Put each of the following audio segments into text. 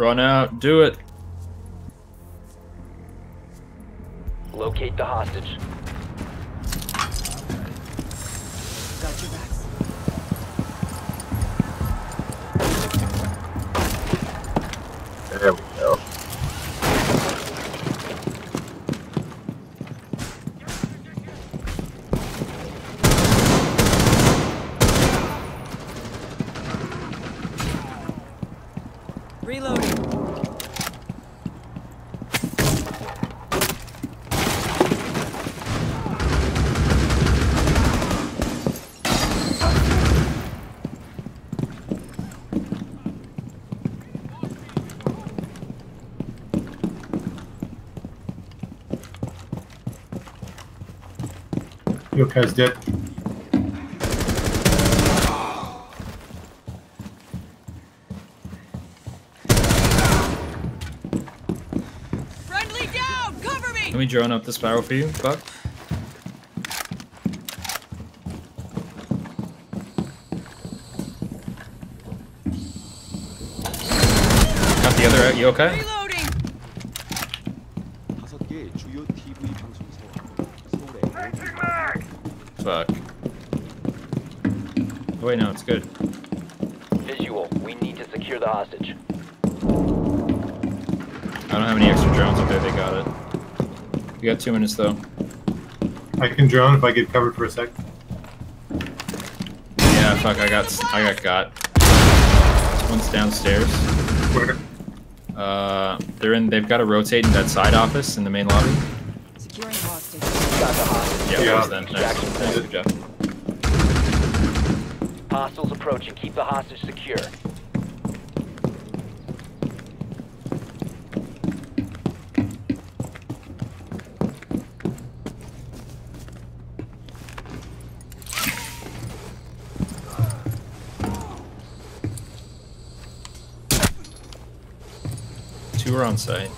Run out. Do it. Locate the hostage. Yoka's dead. Friendly down! Cover me! Let me drone up the spiral for you, Buck. Got the other out. You okay? Reloading! Wait, no, it's good. Visual. We need to secure the hostage. I don't have any extra drones up there. They got it. We got two minutes though. I can drone if I get covered for a sec. Yeah, fuck. I got. I got got. One's downstairs. Where? Uh, they're in. They've got to rotate in that side office in the main lobby. Securing hostage. Got the hostage. Yeah, Yeah. yeah. then. Nice. Thanks, good job. Hostiles approaching. Keep the hostage secure. Two are on site.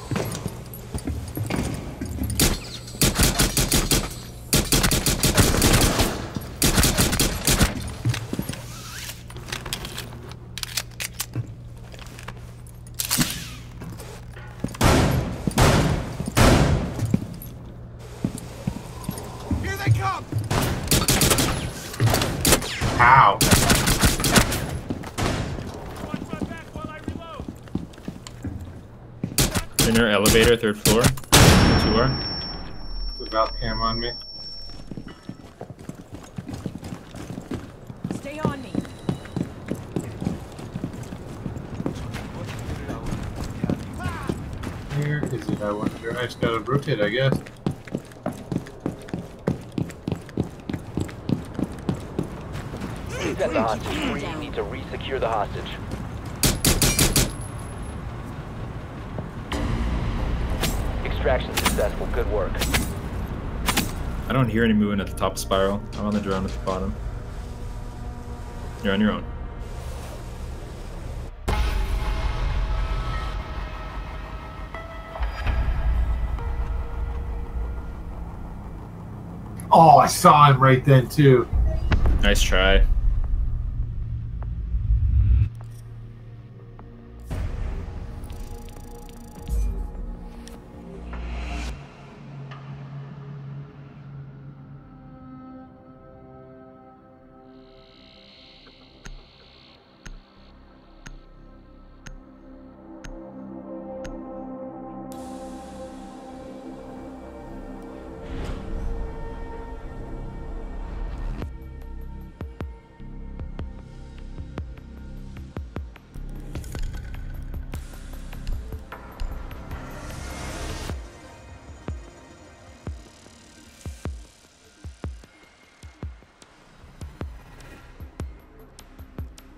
How? Inner elevator, third floor. Two are. There's a Valk cam on me. Stay on me. Where is it? I wonder. I just gotta rotate, I guess. Set the hostage free. You need to re-secure the hostage. Extraction successful. Good work. I don't hear any movement at the top of spiral. I'm on the drone at the bottom. You're on your own. Oh, I saw him right then too. Nice try.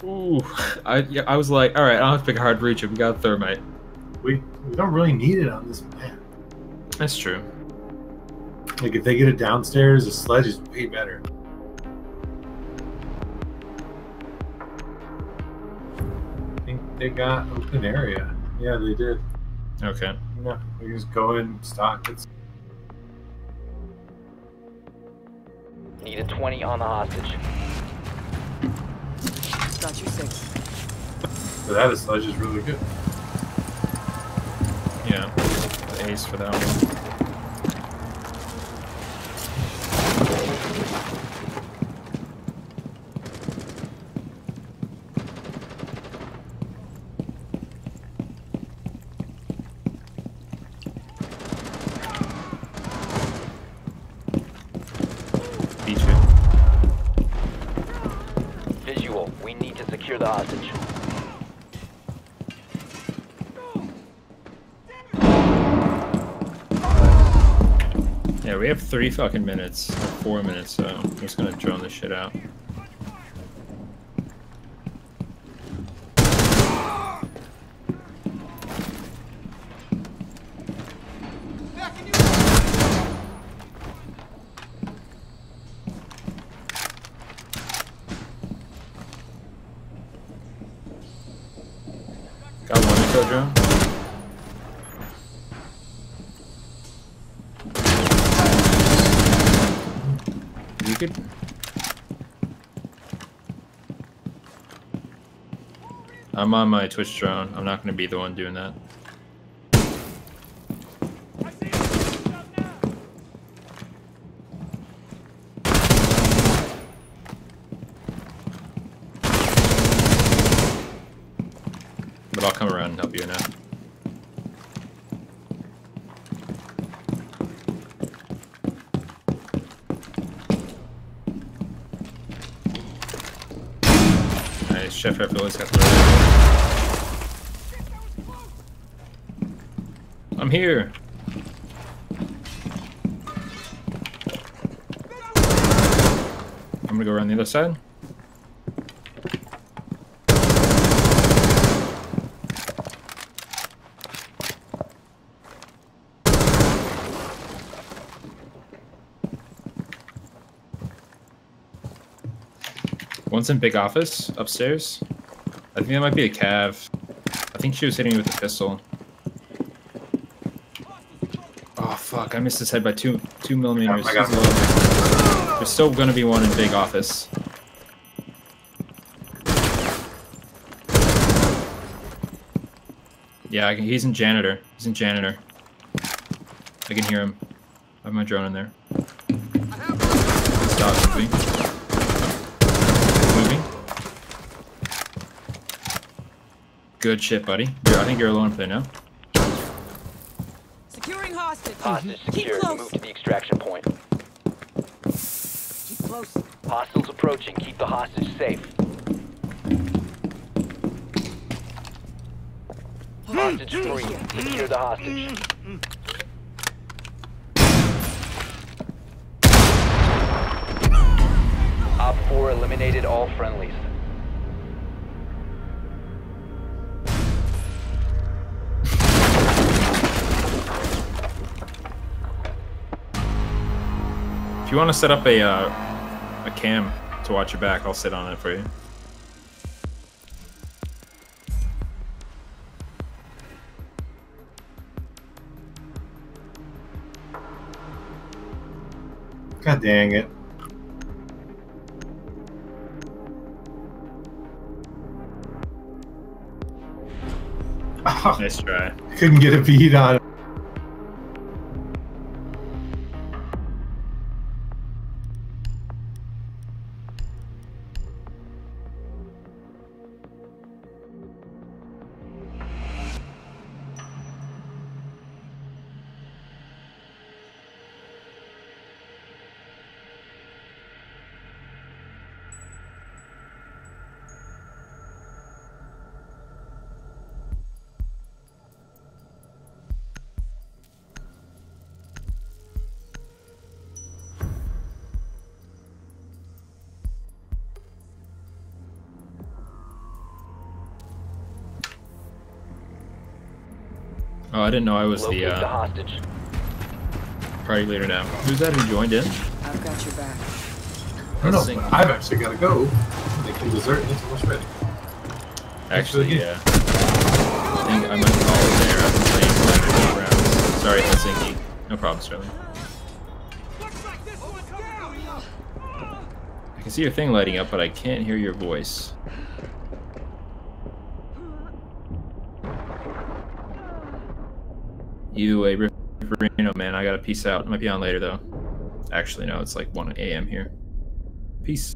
Ooh, I yeah, I was like, all right, I don't have to pick a hard breach. We got thermite. We we don't really need it on this map. That's true. Like if they get it downstairs, the sledge is way better. I think they got open area. Yeah, they did. Okay. Yeah, we just go in stock. It's Need a 20 on the hostage got six. that is, that's just really good. Yeah, ace for that one. The hostage. Yeah, we have three fucking minutes, four minutes, so I'm just gonna drone this shit out. Drone. You could. I'm on my Twitch drone. I'm not going to be the one doing that. But I'll come around and help you now. Nice, Chef Rep always I'm here. I'm gonna go around the other side. One's in big office upstairs. I think that might be a cav. I think she was hitting me with a pistol. Oh fuck! I missed his head by two two millimeters. Oh he's. There's still gonna be one in big office. Yeah, I can, he's in janitor. He's in janitor. I can hear him. I have my drone in there. Stop moving. Good shit, buddy. You're, I think you're alone up there now. Securing hostage. Hostage Keep secured. close. Move to the extraction point. Keep close. Hostiles approaching. Keep the hostage safe. Hostage hmm. free. Secure the hostage. Op 4 eliminated all friendlies. You want to set up a uh, a cam to watch your back, I'll sit on it for you. God dang it. Oh, Nice try. couldn't get a beat on it. Oh, I didn't know I was Locate the the uh, hostage. party leader now. Who's that who joined in? I've got your back. I don't know, but I've actually got to go. They can dessert and it's almost ready. Actually, Actually, yeah. I think I might call it there. I've been playing for like eight rounds. Sorry, Helsinki. No problem, Sterling. I can see your thing lighting up, but I can't hear your voice. You uh, a Riverino man. I gotta peace out. Might be on later though. Actually, no. It's like 1 a.m. here. Peace.